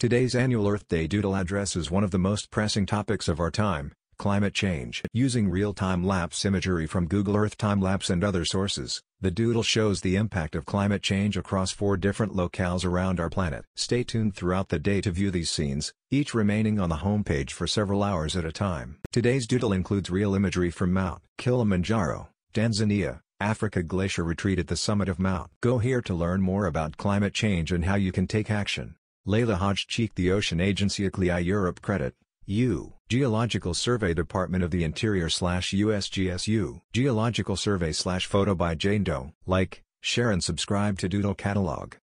Today's annual Earth Day Doodle addresses one of the most pressing topics of our time, climate change. Using real-time lapse imagery from Google Earth Time-Lapse and other sources, the doodle shows the impact of climate change across four different locales around our planet. Stay tuned throughout the day to view these scenes, each remaining on the homepage for several hours at a time. Today's doodle includes real imagery from Mount Kilimanjaro, Tanzania, Africa glacier retreat at the summit of Mount. Go here to learn more about climate change and how you can take action. Leila Hadj-Chikh The Ocean Agency ICLEI Europe Credit, U. Geological Survey Department of the Interior slash USGSU. Geological Survey slash photo by Jane Doe. Like, share and subscribe to Doodle Catalog.